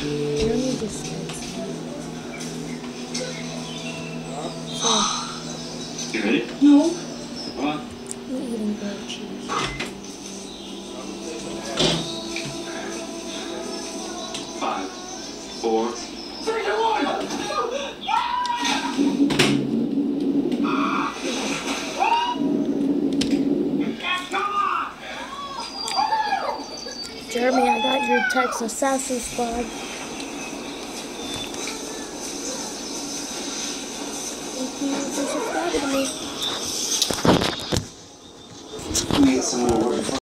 journey distance. You ready? No. What? We're eating grilled cheese. Five, four, Jeremy, I got your text Assassin Squad. Thank you for subscribing to me. Need some more.